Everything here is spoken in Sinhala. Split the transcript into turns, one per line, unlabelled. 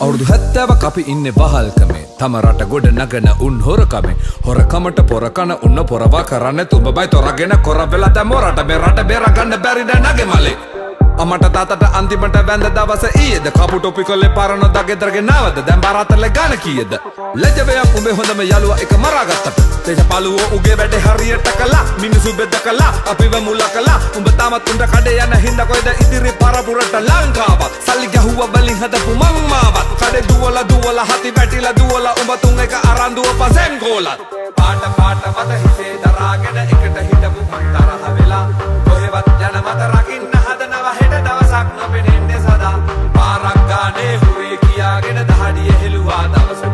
අවුරුදු හැත්තෑවක් අපි ඉන්න වහල්කමේ. තම රට ගොඩ නගන උන් හොරකමේ. හොරකමට පොරකන උන්න පොරවා කරන්න තුඹ බයි තොරගෙන කොර වෙලා දැ මොරට මේ රට බේරගන්න බැරිඩ නගේ මලේ අමට තාතට අන්තිමට වැඳ දවස ඊයද? කපු ටොපි කොල්ලෙ පරණ දගෙදරගේ නවද? දැම් බරාතරල ගන කියද? ලජවයක් උඹේ හොඳම යළුව එක මරාගත්තට තේශ පලුවෝ උගේ වැඩ හරියට කලා මිනිසු බෙද්ද කලා අපිව මුල්ල කලා උඹ තාමත් උන්ට කඩේ යන හින්ද කොයිද ඉදිරි පරපුරට ලංකාව සල්ලි ගැහුව බලින් හදපු වැටිලා දුවලා උඹ තුන් එක අරන්දුව පසෙන් ගෝලත්. පාට පාට මත හිසේ දරාගෙන එකට හිටපු මං තරහ වෙලා. කොහෙවත් යන මත රකින්න හදනවා හෙට දවසක් නොපෙනෙන්නේ සදා. පාරක් ගානේ හුරේ කියාගෙන දහඩිය හෙළුවා දවස.